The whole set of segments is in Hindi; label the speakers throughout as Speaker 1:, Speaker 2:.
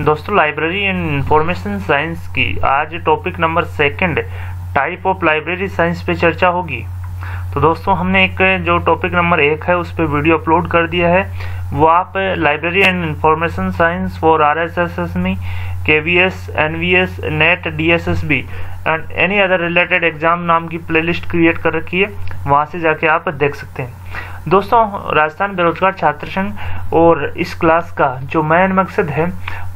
Speaker 1: दोस्तों लाइब्रेरी एंड इंफॉर्मेशन साइंस की आज topic number second type of library science पे चर्चा होगी। तो दोस्तों, हमने एक जो टॉपिक नंबर एक है, उस पर वीडियो अपलोड कर दिया है। वो आप library and information science for R S S S M K V S N V S NET D S S B and any other related exam नाम की प्लेलिस्ट क्रिएट कर रखी है, वहाँ से जाके आप देख सकते हैं। दोस्तों, राजस्थान बेरोजगार छात्र संघ और इस क्लास का जो मेन मकसद है,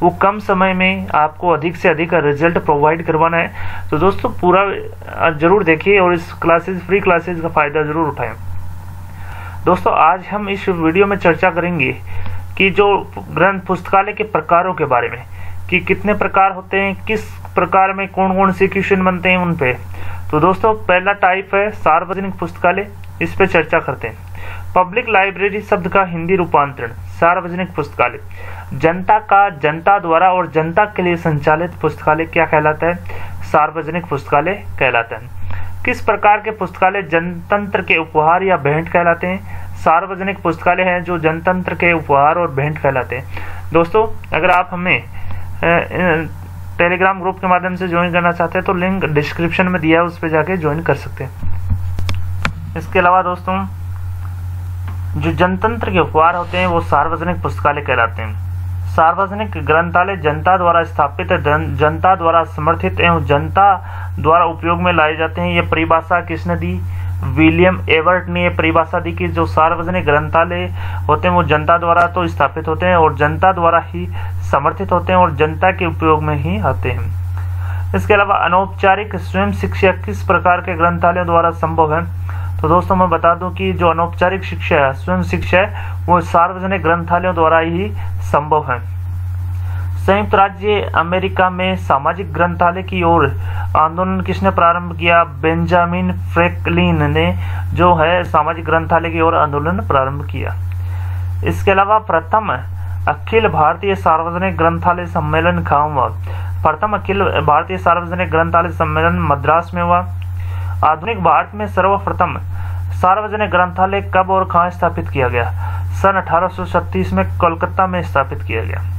Speaker 1: वो कम समय में आपको अधिक से अधिक रिज़ल्ट प्रोवाइड करवाना है। तो दोस्तों, पूरा ज़रूर देखिए और इस क्लासेस फ्री क्लासेस का फ़ायदा ज़रूर उठाएँ। दोस्तों, आज हम इस वीडियो में चर्चा करेंगे कि जो ग्रंथ, पुस्तकालय के प्रकारों के बारे में। कि कितने प्रकार होते हैं, किस प्रकार में कौन कौन से क्वेश्चन बनते हैं उन तो दोस्तों, पहला टाइप है सार्वजनिक पुस्तकालय, इस पे चर्चा करते हैं। पब्लिक लाइब्रेरी शब्द का हिंदी रूपांतरण, सार्वजनिक पुस्तकालय। जनता का, जनता द्वारा और जनता के लिए संचालित पुस्तकालय क्या कहलाता है? सार्वजनिक पुस्तकालय कहलाता है। किस प्रकार के पुस्तकालय जनतंत्र के उपहार या भेंट कहलाते हैं? सार्वजनिक पुस्तकालय हैं जो जनतंत्र के उपहार और भेंट कहलाते हैं। दोस्तों, अगर आप हमें टेलीग्राम ग्रुप के माध्यम से ज्वाइन करना चाहते हैं तो लिंक डिस्क्रिप्शन में दिया है, उस पर जाके ज्वाइन कर सकते हैं। इसके अलावा दोस्तों, जो जनतंत्र के उपहार होते हैं, वो सार्वजनिक पुस्तकालय कहलाते हैं। सार्वजनिक ग्रंथालय जनता द्वारा स्थापित जनता द्वारा समर्थित एवं जनता द्वारा उपयोग में लाए जाते हैं। ये परिभाषा किसने दी? विलियम एवर्ट ने परिभाषा दी कि जो सार्वजनिक ग्रंथालय होते हैं, वो जनता द्वारा तो स्थापित होते हैं और जनता द्वारा ही समर्थित होते हैं और जनता के उपयोग में ही आते हैं। इसके अलावा अनौपचारिक स्वयं शिक्षा किस प्रकार के ग्रंथालयों द्वारा संभव है? तो दोस्तों, मैं बता दूँ कि जो अनौपचारिक शिक्षा है, स्वयं शिक्षा है, वो सार्वजनिक ग्रंथालयों द्वारा ही संभव है। संयुक्त राज्य अमेरिका में सामाजिक ग्रंथालय की ओर आंदोलन किसने प्रारंभ किया? बेंजामिन फ्रेकलिन ने जो है सामाजिक ग्रंथालय की ओर आंदोलन प्रारंभ किया। इसके अलावा प्रथम अखिल भारतीय सार्वजनिक ग्रंथालय सम्मेलन कहा हुआ? प्रथम अखिल भारतीय सार्वजनिक ग्रंथालय सम्मेलन मद्रास में हुआ। आधुनिक भारत में सर्वप्रथम सार्वजनिक ग्रंथालय कब और कहा स्थापित किया गया? सन अठारह में कोलकाता में स्थापित किया गया।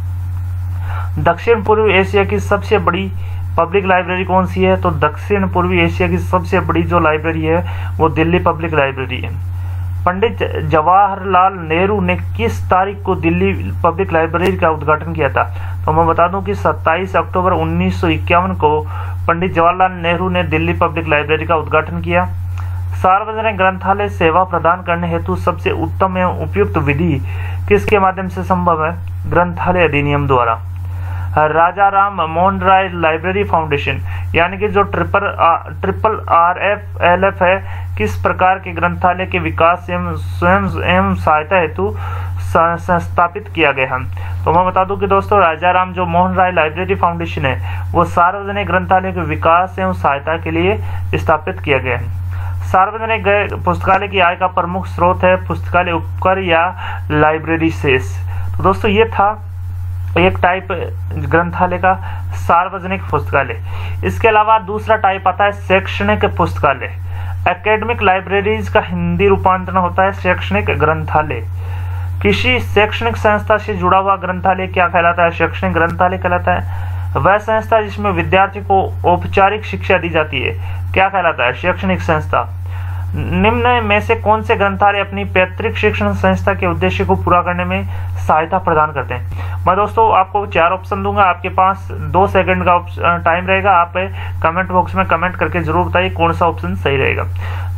Speaker 1: दक्षिण पूर्वी एशिया की सबसे बड़ी पब्लिक लाइब्रेरी कौन सी है? तो दक्षिण पूर्वी एशिया की सबसे बड़ी जो लाइब्रेरी है, वो दिल्ली पब्लिक लाइब्रेरी है। पंडित जवाहरलाल नेहरू ने किस तारीख को दिल्ली पब्लिक लाइब्रेरी का उद्घाटन किया था? तो मैं बता दूँ कि 27 अक्टूबर उन्नीस सौ इक्यावन को पंडित जवाहरलाल नेहरू ने दिल्ली पब्लिक लाइब्रेरी का उद्घाटन किया। सार्वजनिक ग्रंथालय सेवा प्रदान करने हेतु सबसे उत्तम एवं उपयुक्त विधि किसके माध्यम से संभव है? ग्रंथालय अधिनियम द्वारा। राजा राम मोहन राय लाइब्रेरी फाउंडेशन, यानी कि जो triple triple R F L F है, किस प्रकार के ग्रंथालय के विकास एवं स्वयं एवं सहायता हेतु संस्थापित किया गया है। तो मैं बता दूँ कि दोस्तों, राजा राम जो मोहन राय लाइब्रेरी फाउंडेशन है, वो सार्वजनिक ग्रंथालय के विकास एवं सहायता के लिए स्थापित किया गया है। सार्वजनिक पुस्तकालय की आय का प्रमुख स्रोत है पुस्तकालय उपकर या लाइब्रेरी शेष। तो दोस्तों, ये था एक टाइप ग्रंथालय का सार्वजनिक पुस्तकालय। इसके अलावा दूसरा टाइप आता है शैक्षणिक पुस्तकालय। एकेडमिक लाइब्रेरीज का हिंदी रूपांतरण होता है शैक्षणिक ग्रंथालय। किसी शैक्षणिक संस्था से जुड़ा हुआ ग्रंथालय क्या कहलाता है? शैक्षणिक ग्रंथालय कहलाता है। वह संस्था जिसमें विद्यार्थी को औपचारिक शिक्षा दी जाती है। क्या कहलाता है? शैक्षणिक संस्था। निम्न में से कौन से ग्रंथालय अपनी पैतृक शिक्षण संस्था के उद्देश्य को पूरा करने में सहायता प्रदान करते हैं? मैं दोस्तों, आपको चार ऑप्शन दूँगा। आपके पास दो सेकंड का टाइम रहेगा। आप कमेंट बॉक्स में कमेंट करके ज़रूर बताइए कौन सा ऑप्शन सही रहेगा।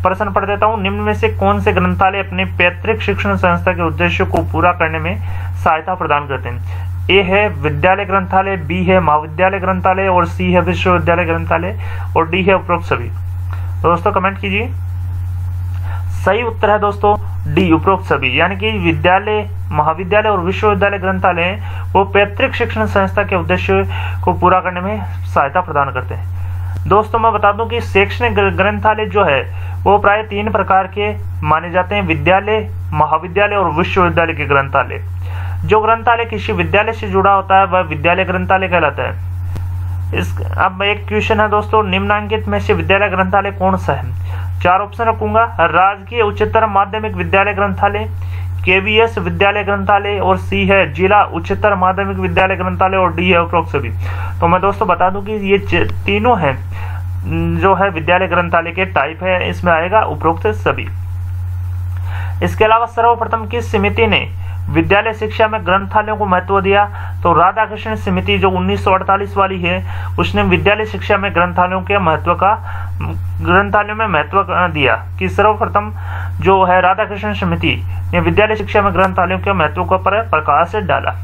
Speaker 1: प्रश्न पढ़ देता हूँ। निम्न में से कौन से ग्रंथालय अपने पैतृक शिक्षण संस्था के उद्देश्य को पूरा करने में सहायता प्रदान करते हैं? ए है विद्यालय ग्रंथालय, बी है महाविद्यालय ग्रंथालय, और सी है विश्वविद्यालय ग्रंथालय, और डी है उपरोक्त सभी। दोस्तों कमेंट कीजिए। सही उत्तर है दोस्तों डी उपरोक्त सभी। यानी कि विद्यालय, महाविद्यालय और विश्वविद्यालय ग्रंथालय, वो पैतृक शिक्षण संस्था के उद्देश्य को पूरा करने में सहायता प्रदान करते हैं। दोस्तों, मैं बता दूँ कि शैक्षणिक ग्रंथालय जो है, वो प्राय तीन प्रकार के माने जाते हैं, विद्यालय, महाविद्यालय और विश्वविद्यालय के ग्रंथालय। जो ग्रंथालय किसी विद्यालय से जुड़ा होता है, वह विद्यालय ग्रंथालय कहलाता है। इस, अब एक क्वेश्चन है दोस्तों, निम्नांकित में से विद्यालय ग्रंथालय कौन सा है? चार ऑप्शन रखूँगा। राजकीय उच्चतर माध्यमिक विद्यालय ग्रंथालय केवीएस विद्यालय ग्रंथालय, और सी है जिला उच्चतर माध्यमिक विद्यालय ग्रंथालय, और डी है उपरोक्त सभी तो मैं दोस्तों बता दूँ कि ये तीनों हैं जो है विद्यालय ग्रंथालय के टाइप है। इसमें आएगा उपरोक्त सभी। इसके अलावा सर्वप्रथम किस समिति ने विद्यालय शिक्षा में ग्रंथालयों को महत्व दिया तो राधा कृष्ण समिति जो 1948 वाली है, उसने विद्यालय शिक्षा में ग्रंथालयों के महत्व का, ग्रंथालयों में महत्व दिया। कि सर्वप्रथम जो है राधा कृष्ण समिति ने विद्यालय शिक्षा में ग्रंथालयों के महत्व को पर, प्रकाश डाला।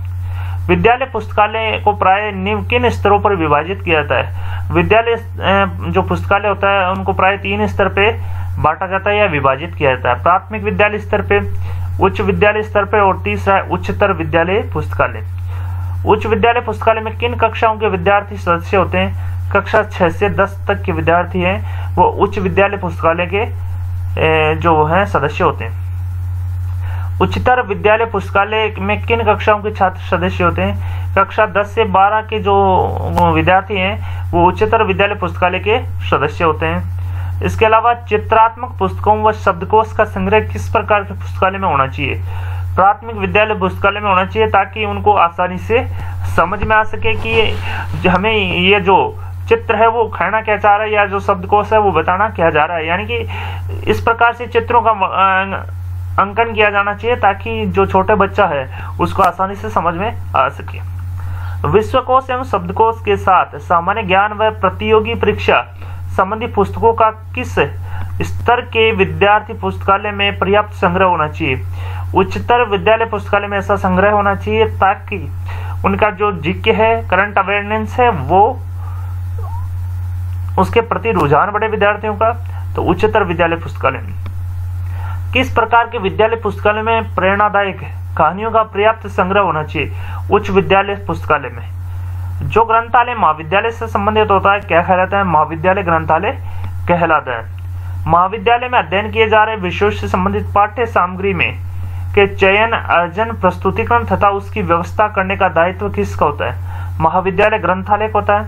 Speaker 1: विद्यालय पुस्तकालय को प्राय किन स्तरों पर विभाजित किया जाता है? विद्यालय जो पुस्तकालय होता है, उनको प्राय तीन स्तर पे बांटा जाता है या विभाजित किया जाता है। प्राथमिक विद्यालय स्तर पे, उच्च विद्यालय स्तर पे और तीसरा उच्चतर विद्यालय पुस्तकालय। उच्च विद्यालय पुस्तकालय में किन कक्षाओं के विद्यार्थी सदस्य होते हैं? कक्षा छह से दस तक के विद्यार्थी हैं। वो उच्च विद्यालय पुस्तकालय के जो है, सदस्य होते हैं। उच्चतर विद्यालय पुस्तकालय में किन कक्षाओं के छात्र सदस्य होते हैं? कक्षा 10 से 12 के जो विद्यार्थी हैं, वो उच्चतर विद्यालय पुस्तकालय के सदस्य होते हैं। इसके अलावा चित्रात्मक पुस्तकों व शब्दकोश का संग्रह किस प्रकार के पुस्तकालय में होना चाहिए? प्राथमिक विद्यालय पुस्तकालय में होना चाहिए ताकि उनको आसानी से समझ में आ सके कि हमें ये जो चित्र है, वो कहना क्या चाह रहा है या जो शब्दकोश है, वो बताना क्या जा रहा है। यानी कि इस प्रकार से चित्रों का अंकन किया जाना चाहिए ताकि जो छोटे बच्चा है, उसको आसानी से समझ में आ सके। विश्वकोश एवं शब्दकोश के साथ सामान्य ज्ञान व प्रतियोगी परीक्षा संबंधी पुस्तकों का किस स्तर के विद्यार्थी पुस्तकालय में पर्याप्त संग्रह होना चाहिए? उच्चतर विद्यालय पुस्तकालय में ऐसा संग्रह होना चाहिए ताकि उनका जो जिक्य है करंट अवेयरनेस है, वो उसके प्रति रुझान बढ़े विद्यार्थियों का। तो उच्चतर विद्यालय पुस्तकालय किस प्रकार के विद्यालय पुस्तकालय में प्रेरणादायक कहानियों का पर्याप्त संग्रह होना चाहिए? उच्च विद्यालय पुस्तकालय में। जो ग्रंथालय महाविद्यालय से संबंधित होता है, क्या कहलाता है? महाविद्यालय ग्रंथालय कहलाता है। महाविद्यालय में अध्ययन किए जा रहे विषयों से संबंधित पाठ्य सामग्री में के चयन, अर्जन, प्रस्तुतिकरण तथा उसकी व्यवस्था करने का दायित्व किसका होता है? महाविद्यालय ग्रंथालय का होता है।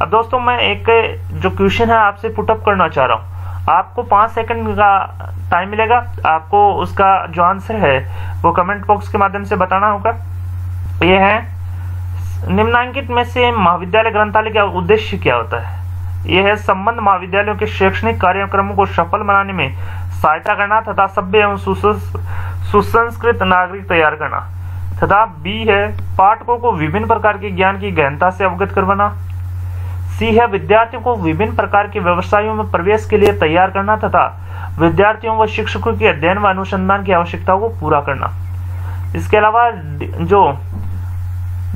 Speaker 1: अब दोस्तों, मैं एक जो क्वेश्चन है आपसे पुटअप करना चाह रहा हूँ। आपको पाँच सेकंड का टाइम मिलेगा। आपको उसका जो आंसर है, वो कमेंट बॉक्स के माध्यम से बताना होगा। ये है, निम्नांकित में से महाविद्यालय ग्रंथालय का उद्देश्य क्या होता है? यह है, संबंध महाविद्यालयों के शैक्षणिक कार्यक्रमों को सफल बनाने में सहायता करना तथा सभ्य एवं सुसंस्कृत नागरिक तैयार करना। तथा बी है, पाठकों को विभिन्न प्रकार के ज्ञान की गहनता से अवगत करवाना। सी है विद्यार्थियों को विभिन्न प्रकार के व्यवसायों में प्रवेश के लिए तैयार करना तथा विद्यार्थियों व शिक्षकों के अध्ययन व अनुसंधान की आवश्यकताओं को पूरा करना। इसके अलावा जो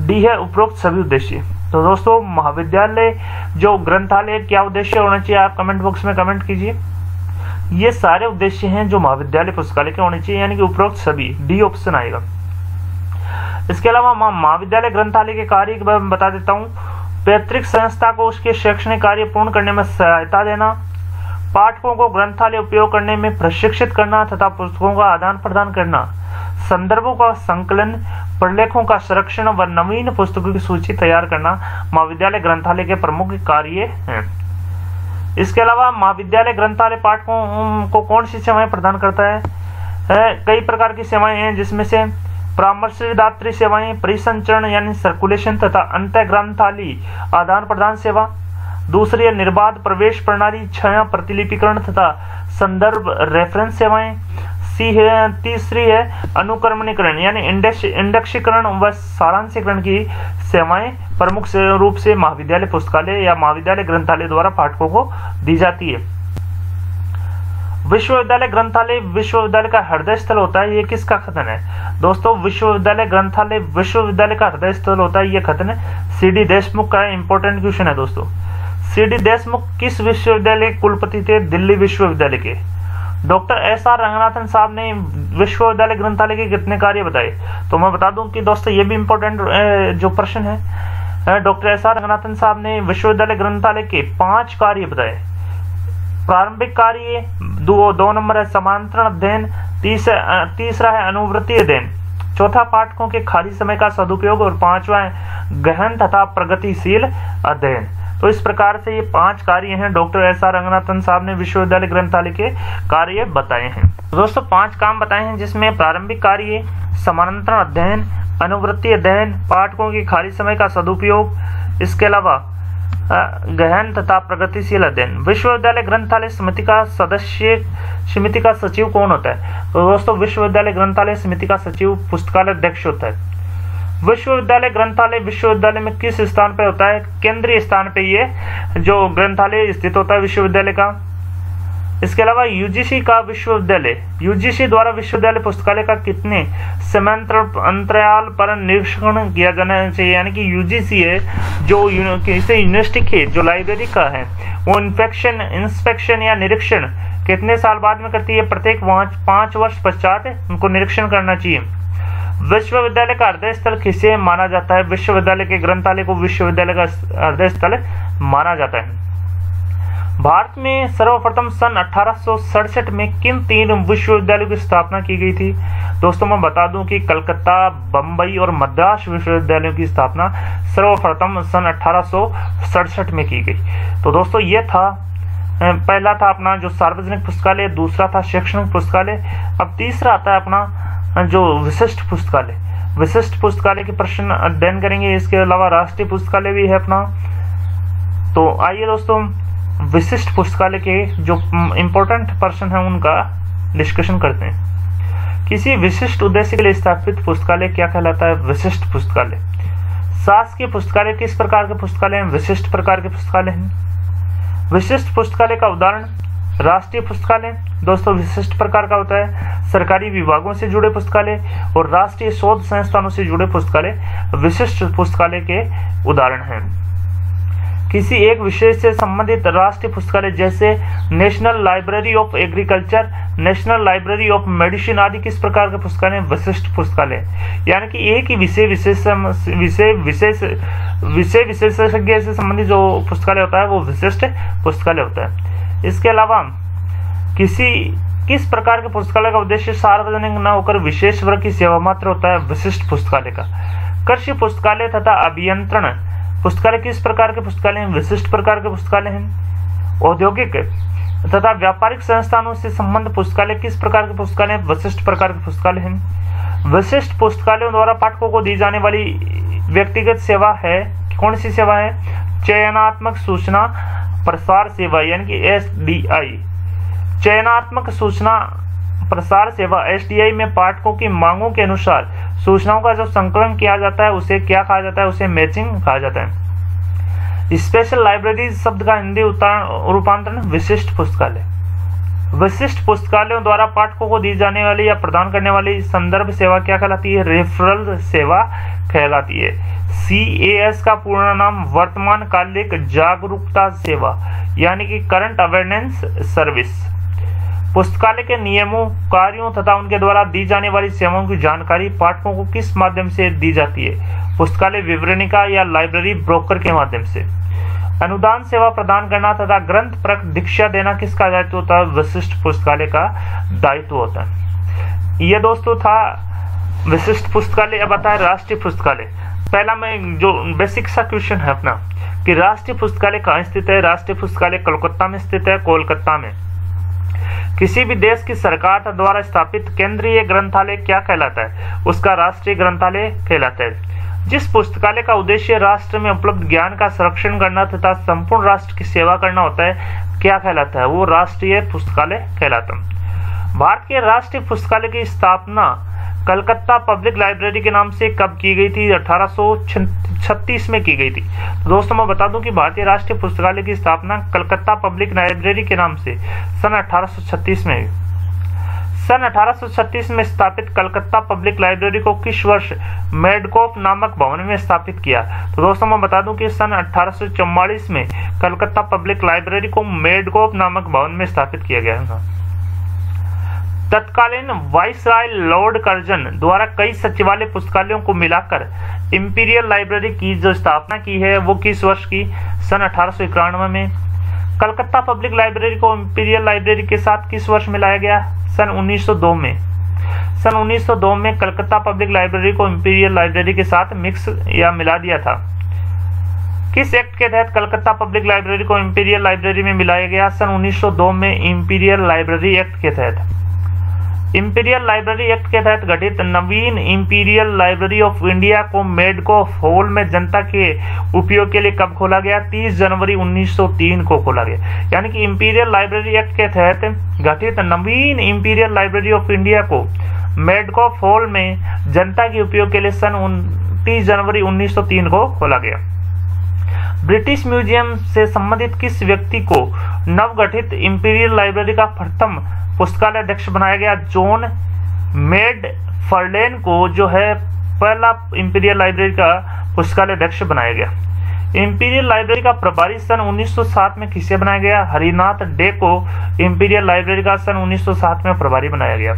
Speaker 1: डी है उपरोक्त सभी उद्देश्य। तो दोस्तों, महाविद्यालय जो ग्रंथालय, क्या उद्देश्य होना चाहिए आप कमेंट बॉक्स में कमेंट कीजिए। ये सारे उद्देश्य हैं जो महाविद्यालय पुस्तकालय के होने चाहिए, यानी कि उपरोक्त सभी डी ऑप्शन आएगा। इसके अलावा महाविद्यालय ग्रंथालय के कार्य के बारे में बता देता हूँ। पैतृक संस्था को उसके शैक्षणिक कार्य पूर्ण करने में सहायता देना पाठकों को ग्रंथालय उपयोग करने में प्रशिक्षित करना तथा पुस्तकों का आदान प्रदान करना संदर्भों का संकलन प्रलेखों का संरक्षण व नवीन पुस्तकों की सूची तैयार करना महाविद्यालय ग्रंथालय के प्रमुख कार्य हैं। इसके अलावा महाविद्यालय ग्रंथालय पाठकों को कौन सी सेवाएँ प्रदान करता है, कई प्रकार की सेवाएँ हैं जिसमें से परामर्शदात्री सेवाएँ परिसंचरण यानी सर्कुलेशन तथा अंत ग्रंथाली आदान प्रदान सेवा। दूसरी है, निर्बाध प्रवेश प्रणाली छाया प्रतिलिपिकरण तथा संदर्भ रेफरेंस सेवाएँ। सी है, तीसरी है, अनुक्रमणीकरण यानी इंडेक्सीकरण व सारांशीकरण की सेवाएँ। प्रमुख रूप से महाविद्यालय पुस्तकालय या महाविद्यालय ग्रंथालय द्वारा पाठकों को दी जाती है। विश्वविद्यालय ग्रंथालय विश्वविद्यालय का हृदय स्थल होता है, ये किसका कथन है? दोस्तों, विश्वविद्यालय ग्रंथालय विश्वविद्यालय का हृदय स्थल होता है, ये कथन है। सी डी देशमुख का इंपॉर्टेंट क्वेश्चन है दोस्तों। सी डी देशमुख किस विश्वविद्यालय के कुलपति थे? दिल्ली विश्वविद्यालय के। डॉक्टर एस आर रंगनाथन साहब ने विश्वविद्यालय ग्रंथालय के कितने कार्य बताए? तो मैं बता दूँ कि दोस्तों, ये भी इम्पोर्टेंट जो प्रश्न है डॉक्टर एस आर रंगनाथन साहब ने विश्वविद्यालय ग्रंथालय के पाँच कार्य बताए। प्रारंभिक कार्य, दो दो नंबर है समांतरण अध्ययन तीसरा तीसरा है अनुवृत्ति अध्ययन। चौथा पाठकों के खाली समय का सदुपयोग और पांचवा है गहन तथा प्रगतिशील अध्ययन। तो इस प्रकार से ये पाँच कार्य हैं, डॉक्टर एस आर रंगनाथन साहब ने विश्वविद्यालय ग्रंथालय के कार्य बताए हैं। तो दोस्तों, पाँच काम बताए हैं, जिसमें प्रारंभिक कार्य समानांतर अध्ययन, अनुवृत्ति अध्ययन, पाठकों के खाली समय का सदुपयोग, इसके अलावा गहन तथा प्रगतिशील अध्ययन। विश्वविद्यालय ग्रंथालय समिति का सदस्य, समिति का सचिव कौन होता है? तो दोस्तों, विश्वविद्यालय ग्रंथालय समिति का सचिव, पुस्तकालय अध्यक्ष होता है। विश्वविद्यालय ग्रंथालय विश्वविद्यालय में किस स्थान पर होता है? केंद्रीय स्थान पर ये जो ग्रंथालय स्थित होता है विश्वविद्यालय का। इसके अलावा यूजीसी का विश्वविद्यालय यूजीसी द्वारा विश्वविद्यालय पुस्तकालय का कितने समांतर अंतराल पर निरीक्षण किया जाना चाहिए? यानी कि यूजीसी है, जो किसी यूनिवर्सिटी के, जो लाइब्रेरी का है, वो इंफेक्शन इंस्पेक्शन या निरीक्षण कितने साल बाद में करती है? प्रत्येक पाँच वर्ष पश्चात उनको निरीक्षण करना चाहिए। विश्वविद्यालय का हृदय स्थल किसे माना जाता है? विश्वविद्यालय के ग्रंथालय को विश्वविद्यालय का हृदय स्थल माना जाता है। भारत में सर्वप्रथम सन अठारह में किन तीन विश्वविद्यालयों की स्थापना की गई थी? दोस्तों, मैं बता दूँ कि कलकत्ता बम्बई और मद्रास विश्वविद्यालयों की स्थापना सर्वप्रथम सन अठारह में की गई। तो दोस्तों, ये था पहला था अपना जो सार्वजनिक पुस्तकालय, दूसरा था शैक्षणिक पुस्तकालय, अब तीसरा आता है अपना जो विशिष्ट पुस्तकालय। विशिष्ट पुस्तकालय के प्रश्न अध्ययन करेंगे, इसके अलावा राष्ट्रीय पुस्तकालय भी है अपना। तो आइए दोस्तों विशिष्ट पुस्तकालय के जो इम्पोर्टेंट पर्सन है, उनका डिस्कशन करते हैं। किसी विशिष्ट उद्देश्य के लिए स्थापित पुस्तकालय क्या कहलाता है? विशिष्ट पुस्तकालय। शासकीय पुस्तकालय किस प्रकार के पुस्तकालय हैं? विशिष्ट प्रकार के पुस्तकालय हैं। विशिष्ट पुस्तकालय का उदाहरण, राष्ट्रीय पुस्तकालय। दोस्तों, विशिष्ट प्रकार का होता है सरकारी विभागों से जुड़े पुस्तकालय और राष्ट्रीय शोध संस्थानों से जुड़े पुस्तकालय। विशिष्ट पुस्तकालय के उदाहरण हैं। किसी एक विषय से संबंधित राष्ट्रीय पुस्तकालय जैसे national library of agriculture, national library of medicine आदि किस प्रकार के पुस्तकालय विशिष्ट पुस्तकालय। यानी कि एक ही विषय विशेष विषय विशेष, विषय विशेषज्ञ से संबंधित जो पुस्तकालय होता है, वो विशिष्ट पुस्तकालय होता है। इसके अलावा, किसी, किस प्रकार के पुस्तकालय का उद्देश्य सार्वजनिक न होकर विशेष वर्ग की सेवा मात्र होता है, विशिष्ट पुस्तकालय का। कृषि पुस्तकालय तथा अभियंत्रण पुस्तकालय किस प्रकार के पुस्तकालय हैं? विशिष्ट प्रकार के पुस्तकालय हैं? औद्योगिक तथा व्यापारिक संस्थानों से संबंध पुस्तकालय किस प्रकार के पुस्तकालय विशिष्ट प्रकार के पुस्तकालय हैं। विशिष्ट पुस्तकालयों द्वारा पाठकों को दी जाने वाली व्यक्तिगत सेवा है, कौन सी सेवा है? चयनात्मक सूचना प्रसार सेवा, यानी कि एस चयनात्मक सूचना प्रसार सेवा एस में पाठकों की मांगों के अनुसार सूचनाओं का जो संकलन किया जाता है, उसे क्या कहा जाता है? उसे मैचिंग कहा जाता है। स्पेशल लाइब्रेरी शब्द का हिंदी रूपांतरण विशिष्ट पुस्तकालय। विशिष्ट पुस्तकालयों द्वारा पाठकों को दी जाने वाली या प्रदान करने वाली संदर्भ सेवा क्या कहलाती है? रेफरल सेवा कहलाती है। सी एस का पूर्ण नाम वर्तमान कालिक जागरूकता सेवा, यानी कि करंट अवेयरनेस सर्विस पुस्तकालय के नियमों, कार्यों तथा उनके द्वारा दी जाने वाली सेवाओं की जानकारी पाठकों को किस माध्यम से दी जाती है? पुस्तकालय विवरणिका या लाइब्रेरी ब्रोकर के माध्यम से? अनुदान सेवा प्रदान करना तथा ग्रंथ प्रक दीक्षा देना किसका दायित्व होता है? विशिष्ट पुस्तकालय का दायित्व होता है। ये दोस्तों था विशिष्ट पुस्तकालय, अब आता है राष्ट्रीय पुस्तकालय। पहला मैं जो बेसिक सा क्वेश्चन है अपना, कि राष्ट्रीय पुस्तकालय कहाँ स्थित है? राष्ट्रीय पुस्तकालय कोलकाता में स्थित है, कोलकाता में। किसी भी देश की सरकार द्वारा स्थापित केंद्रीय ग्रंथालय क्या कहलाता है? उसका राष्ट्रीय ग्रंथालय कहलाता है। जिस पुस्तकालय का उद्देश्य राष्ट्र में उपलब्ध ज्ञान का संरक्षण करना तथा संपूर्ण राष्ट्र की सेवा करना होता है, क्या कहलाता है? वो राष्ट्रीय पुस्तकालय कहलाता है। भारत के राष्ट्रीय पुस्तकालय की स्थापना कलकत्ता पब्लिक लाइब्रेरी के नाम से कब की गई थी? अठारह सौ छत्तीस में की गई थी। दोस्तों, मैं बता दूँ कि भारतीय राष्ट्रीय पुस्तकालय की स्थापना कलकत्ता पब्लिक लाइब्रेरी के नाम से सन 1836 में सन 1836 में स्थापित कलकत्ता पब्लिक लाइब्रेरी को किस वर्ष मेडकोफ नामक भवन में स्थापित किया? तो दोस्तों, मैं बता दूँ कि सन अठारह में कलकत्ता पब्लिक लाइब्रेरी को मेडकोफ नामक भवन में स्थापित किया गया था। तत्कालीन वाइसराय लॉर्ड कर्जन द्वारा कई सचिवालय पुस्तकालयों को मिलाकर इंपीरियल लाइब्रेरी की जो स्थापना की है, वो किस वर्ष की? सन अठारह में। कलकत्ता पब्लिक लाइब्रेरी को इंपीरियल लाइब्रेरी के साथ किस वर्ष मिलाया गया? सन 1902 में। सन 1902 में कलकत्ता पब्लिक लाइब्रेरी को इंपीरियल लाइब्रेरी के साथ मिक्स या मिला दिया था। किस एक्ट के तहत कलकत्ता पब्लिक लाइब्रेरी को इंपीरियल लाइब्रेरी में मिलाया गया? सन 1902 में इंपीरियल लाइब्रेरी एक्ट के तहत। इंपीरियल लाइब्रेरी एक्ट के तहत गठित नवीन इंपीरियल लाइब्रेरी ऑफ़ इंडिया को मेडको हॉल में जनता के उपयोग के लिए कब खोला गया? 30 जनवरी 1903 को खोला गया। यानी कि इंपीरियल लाइब्रेरी एक्ट के तहत गठित नवीन इंपीरियल लाइब्रेरी ऑफ़ इंडिया को मेडको हॉल में जनता के उपयोग के लिए सन 30 जनवरी 1903 को खोला गया। ब्रिटिश म्यूज़ियम से संबंधित किस व्यक्ति को नवगठित इंपीरियल लाइब्रेरी का प्रथम पुस्तकालय अध्यक्ष बनाया गया? जॉन मेड फर्लेन को जो है पहला इंपीरियल लाइब्रेरी का पुस्तकालय अध्यक्ष बनाया गया। इंपीरियल लाइब्रेरी का प्रभारी सन 1907 में किसे बनाया गया? हरिनाथ डे को इंपीरियल लाइब्रेरी का सन 1907 में प्रभारी बनाया गया।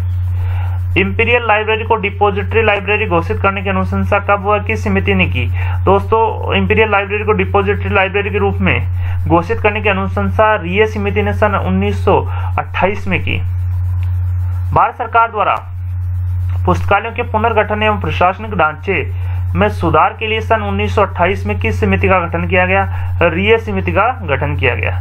Speaker 1: इंपीरियल लाइब्रेरी को डिपोजिटरी लाइब्रेरी घोषित करने की अनुशंसा कब हुआ, किस समिति ने की? दोस्तों इंपीरियल लाइब्रेरी को डिपोजिटरी लाइब्रेरी के रूप में घोषित करने की अनुशंसा रिय समिति ने सन 1928 में की। भारत सरकार द्वारा पुस्तकालयों के पुनर्गठन एवं प्रशासनिक ढांचे में सुधार के लिए सन 1928 में किस समिति का गठन किया गया? रिय समिति का गठन किया गया।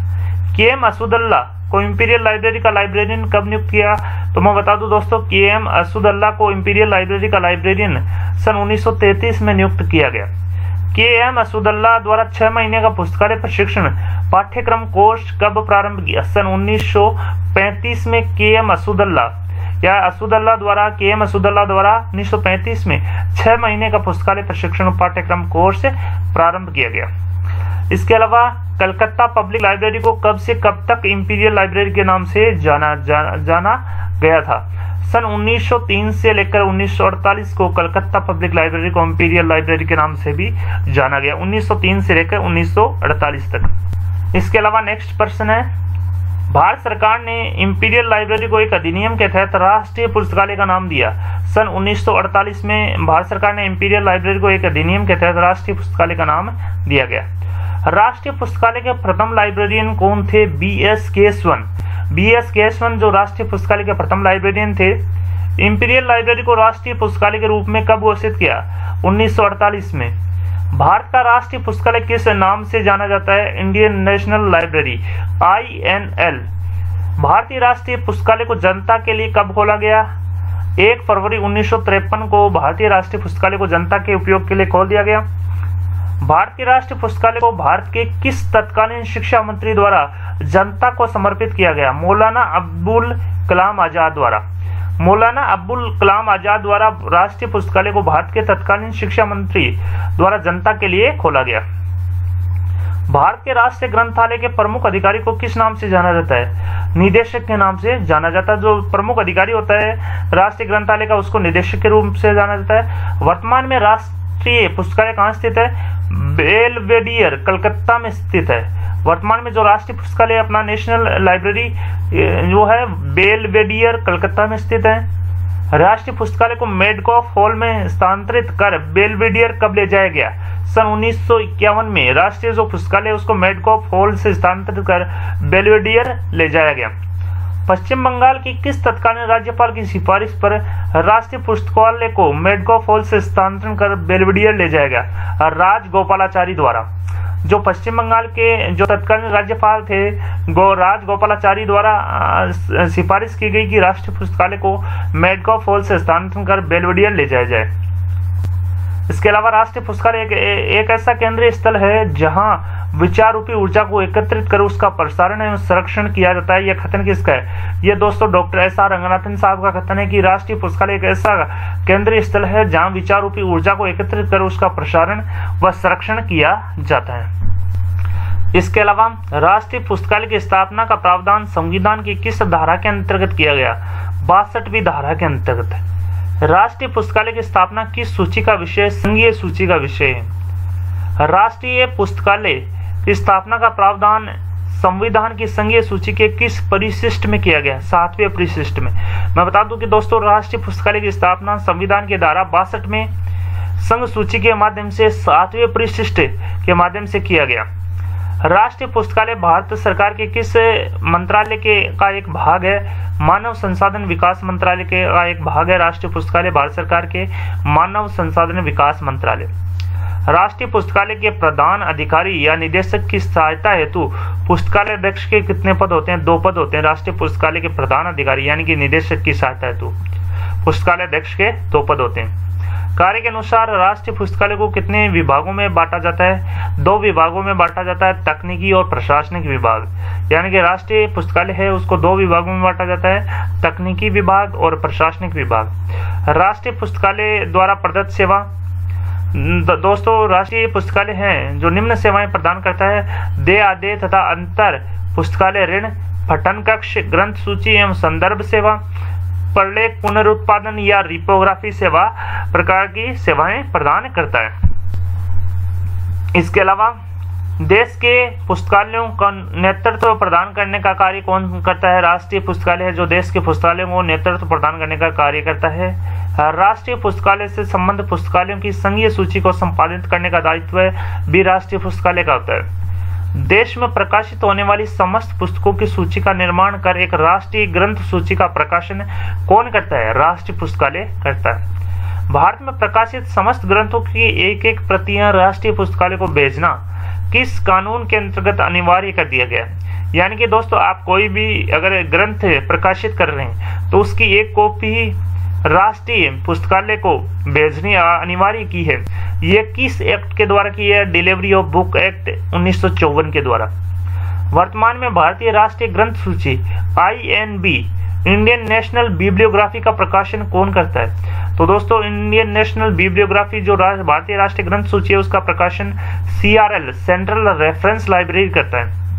Speaker 1: के एम असुदल्ला को इंपीरियल लाइब्रेरी का लाइब्रेरियन कब नियुक्त किया? तो मैं बता दूँ दोस्तों, के एम असुदल्ला को इंपीरियल लाइब्रेरी का लाइब्रेरियन सन 1933 में नियुक्त किया गया। के एम असुदल्ला द्वारा छह महीने का पुस्तकालय प्रशिक्षण पाठ्यक्रम कोर्स कब प्रारंभ किया? सन 1935 में के एम असुदल्ला या असुदल्ला द्वारा के एम असुदल्ला द्वारा 1935 में छह महीने का पुस्तकालय प्रशिक्षण पाठ्यक्रम कोर्स प्रारंभ किया गया? इसके अलावा कलकत्ता पब्लिक लाइब्रेरी को कब से कब तक इंपीरियल लाइब्रेरी के नाम से जाना जा, जाना गया था? सन 1903 से लेकर 1948 को कलकत्ता पब्लिक लाइब्रेरी को इंपीरियल लाइब्रेरी के नाम से भी जाना गया। 1903 से लेकर 1948 तक। इसके अलावा नेक्स्ट प्रश्न है। भारत सरकार ने इंपीरियल लाइब्रेरी को एक अधिनियम के तहत राष्ट्रीय पुस्तकालय का नाम दिया। सन 1948 में भारत सरकार ने इंपीरियल लाइब्रेरी को एक अधिनियम के तहत राष्ट्रीय पुस्तकालय का नाम दिया गया। राष्ट्रीय पुस्तकालय के प्रथम लाइब्रेरियन कौन थे? B S Kesavan B S Kesavan जो राष्ट्रीय पुस्तकालय के प्रथम लाइब्रेरियन थे इंपीरियल लाइब्रेरी को राष्ट्रीय पुस्तकालय के रूप में कब घोषित किया? 1948 में। भारत का राष्ट्रीय पुस्तकालय किस नाम से जाना जाता है? Indian national library, I N L. भारतीय राष्ट्रीय पुस्तकालय को जनता के लिए कब खोला गया? एक फरवरी उन्नीस सौ तिरपन को भारतीय राष्ट्रीय पुस्तकालय को जनता के उपयोग के लिए खोल दिया गया। भारतीय राष्ट्रीय पुस्तकालय को भारत के किस तत्कालीन शिक्षा मंत्री द्वारा जनता को समर्पित किया गया? मौलाना अब्दुल कलाम आज़ाद द्वारा। मौलाना अब्दुल कलाम आज़ाद द्वारा राष्ट्रीय पुस्तकालय को भारत के तत्कालीन शिक्षा मंत्री द्वारा जनता के लिए खोला गया। भारत के राष्ट्रीय ग्रंथालय के प्रमुख अधिकारी को किस नाम से जाना जाता है? निदेशक के नाम से जाना जाता है। जो प्रमुख अधिकारी होता है, राष्ट्रीय ग्रंथालय का उसको निदेशक के रूप से जाना जाता है। वर्तमान में राष्ट्रीय पुस्तकालय कहाँ स्थित है? बेलवेडियर, कलकत्ता में स्थित है। वर्तमान में जो राष्ट्रीय पुस्तकालय अपना नेशनल लाइब्रेरी जो है, बेलवेडियर, कलकत्ता में स्थित है। राष्ट्रीय पुस्तकालय को मेडकॉफ हॉल में स्थानांतरित कर बेलवेडियर कब ले जाया गया? सन उन्नीस सौ इक्यावन में राष्ट्रीय जो पुस्तकालय उसको मेडकॉफ हॉल से स्थानांतरित कर बेलवेडियर ले जाया गया। पश्चिम बंगाल की किस तत्कालीन राज्यपाल की सिफारिश पर राष्ट्रीय पुस्तकालय को मेडगो फॉल से स्थानांतरण कर बेलविडियर ले जाएगा राज गोपालाचारी द्वारा। जो पश्चिम बंगाल के जो तत्कालीन राज्यपाल थे, गो राज गोपालाचारी द्वारा सिफारिश की गई कि राष्ट्रीय पुस्तकालय को मेडगो फॉल से स्थानांतरण कर बेलविडियर ले जाया जाए। इसके अलावा राष्ट्रीय पुरस्कार एक, एक ऐसा केंद्रीय स्थल है जहाँ विचार रूपी ऊर्जा को एकत्रित कर उसका प्रसारण एवं संरक्षण किया जाता है। यह कथन किसका है? ये दोस्तों डॉक्टर एस आर रंगनाथन साहब का कथन है कि राष्ट्रीय पुरस्कार एक ऐसा केंद्रीय स्थल है जहाँ विचार रूपी ऊर्जा को एकत्रित कर उसका प्रसारण व संरक्षण किया जाता है। इसके अलावा राष्ट्रीय पुस्तकालय की स्थापना का प्रावधान संविधान की किस धारा के अंतर्गत किया गया? बासठवीं धारा के अंतर्गत राष्ट्रीय पुस्तकालय की स्थापना किस सूची का विषय, संघीय सूची का विषय है। राष्ट्रीय पुस्तकालय की स्थापना का प्रावधान संविधान की संघीय सूची के किस परिशिष्ट में किया गया? सातवें परिशिष्ट में। मैं बता दूँ कि दोस्तों, राष्ट्रीय पुस्तकालय की स्थापना संविधान के धारा बासठ में संघ सूची के माध्यम से सातवें परिशिष्ट के माध्यम से किया गया। राष्ट्रीय पुस्तकालय भारत सरकार के किस मंत्रालय के का एक भाग है? मानव संसाधन विकास मंत्रालय के का एक भाग है राष्ट्रीय पुस्तकालय भारत सरकार के मानव संसाधन विकास मंत्रालय। राष्ट्रीय पुस्तकालय के प्रधान अधिकारी या निदेशक की सहायता हेतु पुस्तकालय अध्यक्ष के कितने पद होते हैं? दो पद होते हैं। राष्ट्रीय पुस्तकालय के प्रधान अधिकारी यानी कि निदेशक की सहायता हेतु। पुस्तकालय अध्यक्ष के दो पद होते हैं। कार्य के अनुसार राष्ट्रीय पुस्तकालय को कितने विभागों में बांटा जाता है? दो विभागों में बांटा जाता है, तकनीकी और प्रशासनिक विभाग। यानी कि राष्ट्रीय पुस्तकालय है, उसको दो विभागों में बांटा जाता है, तकनीकी विभाग और प्रशासनिक विभाग। राष्ट्रीय पुस्तकालय द्वारा प्रदत्त सेवा। दोस्तों, राष्ट्रीय पुस्तकालय है, जो निम्न सेवाएँ प्रदान करता है। दे आदे तथा अंतर। पुस्तकालय ऋण, पठन कक्ष, ग्रंथ सूची एवं संदर्भ सेवा। प्रलेख पुनरुत्पादन या रिपोग्राफी सेवा प्रकार की सेवाएँ प्रदान करता है। इसके अलावा, देश के पुस्तकालयों का नेतृत्व प्रदान करने का कार्य कौन करता है? राष्ट्रीय पुस्तकालय है जो देश के पुस्तकालयों को नेतृत्व प्रदान करने का कार्य करता है। राष्ट्रीय पुस्तकालय से संबंध पुस्तकालयों की संघीय सूची को संपादित करने का दायित्व भी राष्ट्रीय पुस्तकालय का होता है। देश में प्रकाशित होने वाली समस्त पुस्तकों की सूची का निर्माण कर एक राष्ट्रीय ग्रंथ सूची का प्रकाशन कौन करता है? राष्ट्रीय पुस्तकालय करता है। भारत में प्रकाशित समस्त ग्रंथों की एक एक प्रतियाँ राष्ट्रीय पुस्तकालय को भेजना किस कानून के अंतर्गत अनिवार्य कर दिया गया? यानी कि दोस्तों, आप कोई भी अगर ग्रंथ प्रकाशित कर रहे हैं तो उसकी एक कॉपी राष्ट्रीय पुस्तकालय को भेजनी अनिवार्य की है। ये किस एक्ट के द्वारा की है? डिलीवरी ऑफ़ बुक एक्ट उन्नीस सौ चौवन के द्वारा। वर्तमान में भारतीय राष्ट्रीय ग्रंथ सूची आईएनबी इंडियन नेशनल बिब्लियोग्राफी का प्रकाशन कौन करता है? तो दोस्तों, इंडियन नेशनल बिब्लियोग्राफी जो भारतीय राष्ट्रीय ग्रंथ सूची है, उसका प्रकाशन सीआरएल सेंट्रल रेफरेंस लाइब्रेरी करता है।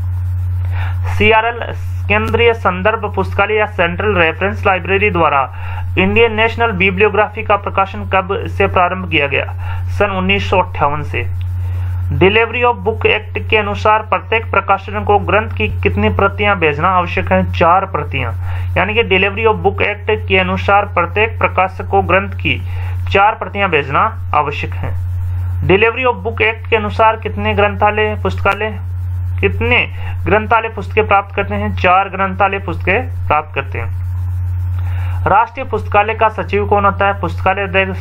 Speaker 1: सीआरएल केंद्रीय संदर्भ पुस्तकालय या सेंट्रल रेफरेंस लाइब्रेरी द्वारा इंडियन नेशनल बिब्लियोग्राफी का प्रकाशन कब से प्रारंभ किया गया? सन उन्नीस से डिलीवरी ऑफ़ बुक एक्ट के अनुसार प्रत्येक प्रकाशन को ग्रंथ की कितनी प्रतियाँ भेजना आवश्यक है? चार प्रतियाँ। यानी कि डिलीवरी ऑफ़ बुक एक्ट के अनुसार प्रत्येक प्रकाशक को ग्रंथ की चार प्रतियाँ भेजना आवश्यक है। डिलीवरी ऑफ़ बुक एक्ट के अनुसार कितने ग्रंथालय, पुस्तकालय? कितने ग्रंथालय पुस्तकें प्राप्त करते हैं? चार ग्रंथालय पुस्तकें प्राप्त करते हैं। राष्ट्रीय पुस्तकालय का सचिव कौन होता है? पुस्तकालय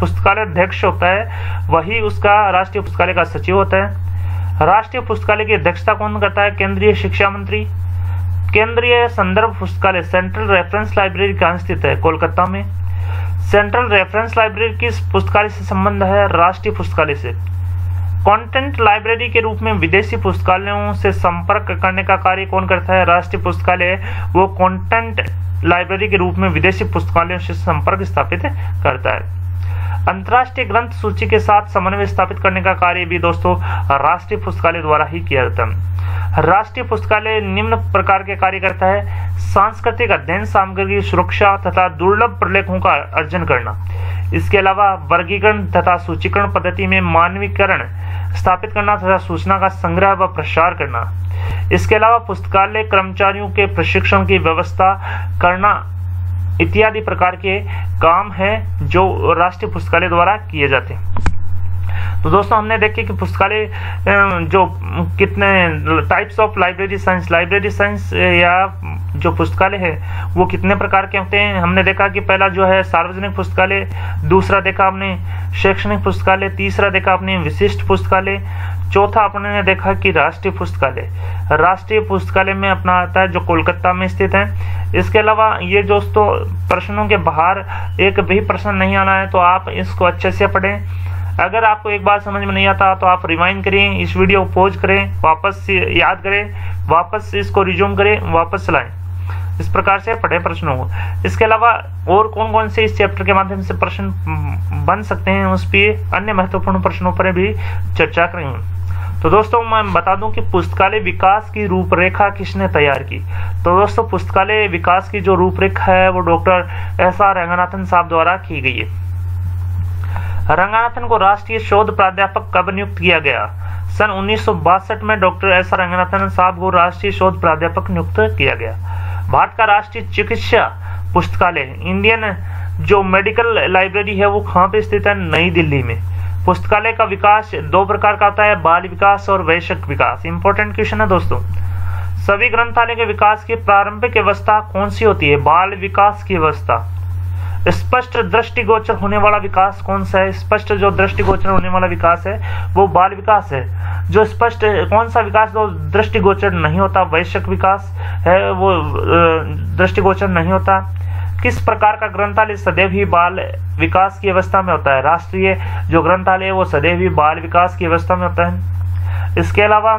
Speaker 1: पुस्तकालय अध्यक्ष होता है। वही उसका राष्ट्रीय पुस्तकालय का सचिव होता है। राष्ट्रीय पुस्तकालय की अध्यक्षता कौन करता है? केंद्रीय शिक्षा मंत्री। केंद्रीय संदर्भ पुस्तकालय, सेंट्रल रेफरेंस लाइब्रेरी कहाँ स्थित है? कोलकाता में। सेंट्रल रेफरेंस लाइब्रेरी किस पुस्तकालय से संबंध है? राष्ट्रीय पुस्तकालय से। कंटेंट लाइब्रेरी के रूप में विदेशी पुस्तकालयों से संपर्क करने का कार्य कौन करता है? राष्ट्रीय पुस्तकालय। वो कंटेंट लाइब्रेरी के रूप में विदेशी पुस्तकालयों से संपर्क स्थापित करता है। अंतर्राष्ट्रीय ग्रंथ सूची के साथ समन्वय स्थापित करने का कार्य भी दोस्तों राष्ट्रीय पुस्तकालय द्वारा ही किया जाता है। राष्ट्रीय पुस्तकालय निम्न प्रकार के कार्य करता है। सांस्कृतिक अध्ययन, सामग्री की सुरक्षा तथा दुर्लभ प्रलेखों का अर्जन करना। इसके अलावा वर्गीकरण तथा सूचीकरण पद्धति में मानवीकरण स्थापित करना तथा सूचना का संग्रह व प्रसार करना। इसके अलावा पुस्तकालय कर्मचारियों के प्रशिक्षण की व्यवस्था करना इत्यादि प्रकार के काम हैं जो राष्ट्रीय पुस्तकालय द्वारा किए जाते हैं। तो दोस्तों, हमने देखे कि पुस्तकालय जो कितने types of library science library science या जो पुस्तकालय है, वो कितने प्रकार के होते हैं। हमने देखा कि पहला जो है, सार्वजनिक पुस्तकालय, दूसरा देखा हमने, शैक्षणिक पुस्तकालय, तीसरा देखा आपने विशिष्ट पुस्तकालय, चौथा अपने देखा कि राष्ट्रीय पुस्तकालय। राष्ट्रीय पुस्तकालय में अपना आता है, जो कोलकाता में स्थित है। इसके अलावा ये दोस्तों, प्रश्नों के बाहर एक भी प्रश्न नहीं आना है तो आप इसको अच्छे से पढ़ें। अगर आपको एक बात समझ में नहीं आता तो आप रिमाइंड करें, इस वीडियो को पोज करें, वापस याद करें, वापस इसको रिज्यूम करें, वापस चलाएँ इस प्रकार से पढ़े प्रश्नों को। इसके अलावा और कौन कौन से इस चैप्टर के माध्यम से प्रश्न बन सकते हैं, उस पर अन्य महत्वपूर्ण प्रश्नों पर भी चर्चा करेंगे तो दोस्तों, मैं बता दूँ कि पुस्तकालय विकास की रूपरेखा किसने तैयार की? तो दोस्तों, पुस्तकालय विकास की जो रूपरेखा है, वो डॉक्टर एस आर रंगनाथन साहब द्वारा की गई है। रंगनाथन को राष्ट्रीय शोध प्राध्यापक कब नियुक्त किया गया? सन उन्नीस सौ बासठ में डॉक्टर एस रंगनाथन साहब को राष्ट्रीय शोध प्राध्यापक नियुक्त किया गया। भारत का राष्ट्रीय चिकित्सा पुस्तकालय, इंडियन जो मेडिकल लाइब्रेरी है, वो कहाँ पे स्थित है? नई दिल्ली में। पुस्तकालय का विकास दो प्रकार का होता है, बाल विकास और वैश्विक विकास। इंपॉर्टेंट क्वेश्चन है दोस्तों। सभी ग्रंथालय के विकास की प्रारंभिक अवस्था कौन सी होती है? बाल विकास की अवस्था। स्पष्ट दृष्टिगोचर होने वाला विकास कौन सा है? स्पष्ट जो दृष्टिगोचर होने वाला विकास है, वो बाल विकास है। जो स्पष्ट, कौन सा विकास जो दृष्टिगोचर नहीं होता? वैश्यक विकास है, वो दृष्टिगोचर नहीं होता। किस प्रकार का ग्रंथालय सदैव ही बाल विकास की अवस्था में होता है? राष्ट्रीय जो ग्रंथालय है, वो सदैव ही बाल विकास की अवस्था में होता है। इसके अलावा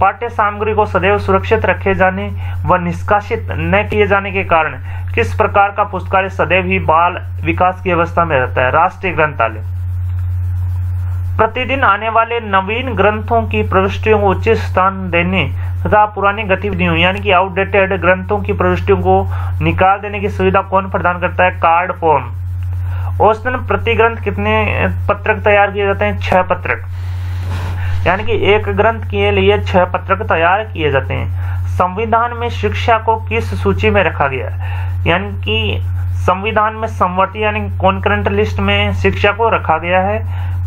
Speaker 1: पाठ्य सामग्री को सदैव सुरक्षित रखे जाने व निष्कासित न किए जाने के कारण किस प्रकार का पुस्तकालय सदैव ही बाल विकास की अवस्था में रहता है? राष्ट्रीय ग्रंथालय। प्रतिदिन आने वाले नवीन ग्रंथों की प्रविष्टियों को उचित स्थान देने तथा पुरानी गतिविधियों, यानी कि आउटडेटेड ग्रंथों की प्रविष्टियों को निकाल देने की सुविधा कौन प्रदान करता है? कार्ड फॉर्म औसतन प्रति ग्रंथ कितने पत्रक तैयार किए जाते हैं? छह पत्रक। यानी कि एक ग्रंथ के लिए छह पत्रक तैयार किए जाते हैं। संविधान में शिक्षा को किस सूची में रखा गया? यानी कि संविधान में संवर्ती यानी कॉन्करेंट लिस्ट में शिक्षा को रखा गया है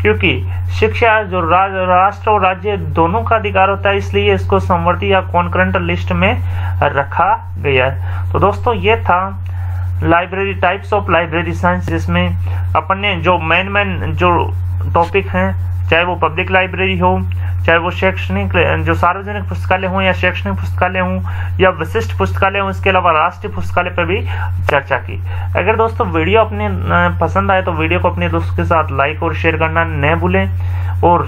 Speaker 1: क्योंकि शिक्षा जो राज, राष्ट्र और राज्य दोनों का अधिकार होता है इसलिए इसको संवर्ती या कॉन्करेंट लिस्ट में रखा गया है। तो दोस्तों ये था library types of library science जिसमें अपन ने जो मेन मेन जो टॉपिक हैं, चाहे वो पब्लिक लाइब्रेरी हो, चाहे वो शैक्षणिक, जो सार्वजनिक पुस्तकालय हो या शैक्षणिक पुस्तकालय हो, या विशिष्ट पुस्तकालय हो, इसके अलावा राष्ट्रीय पुस्तकालय पर भी चर्चा की। अगर दोस्तों वीडियो अपने पसंद आए तो वीडियो को अपने दोस्तों के साथ लाइक और शेयर करना न भूलें, और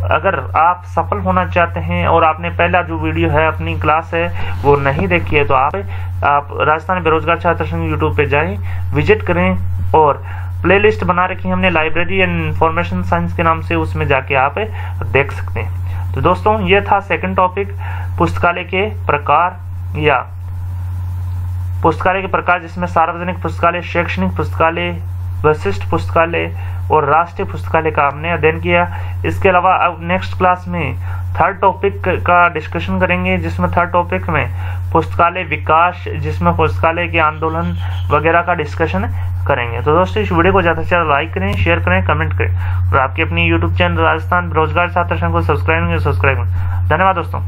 Speaker 1: अगर आप सफल होना चाहते हैं और आपने पहला जो वीडियो है, अपनी क्लास है, वो नहीं देखी है तो आप आप राजस्थान बेरोजगार छात्र संघ यूट्यूब पे जाएँ, विज़िट करें और प्लेलिस्ट बना रखी है हमने लाइब्रेरी एंड इंफॉर्मेशन साइंस के नाम से, उसमें जाके आप देख सकते हैं। तो दोस्तों, ये था सेकंड टॉपिक पुस्तकालय के प्रकार या पुस्तकालय के प्रकार, जिसमें सार्वजनिक पुस्तकालय, शैक्षणिक पुस्तकालय वशिष्ठ पुस्तकालय और राष्ट्रीय पुस्तकालय का हमने अध्ययन किया। इसके अलावा अब नेक्स्ट क्लास में थर्ड टॉपिक का डिस्कशन करेंगे, जिसमें थर्ड टॉपिक में पुस्तकालय विकास, जिसमें पुस्तकालय के आंदोलन वगैरह का डिस्कशन करेंगे। तो दोस्तों, इस वीडियो को ज़्यादा से ज़्यादा लाइक करें शेयर करें कमेंट करें। और आपके अपनी यूट्यूब चैनल राजस्थान रोज़गार छात्र संघ को सब्सक्राइब सब्सक्राइब धन्यवाद दोस्तों।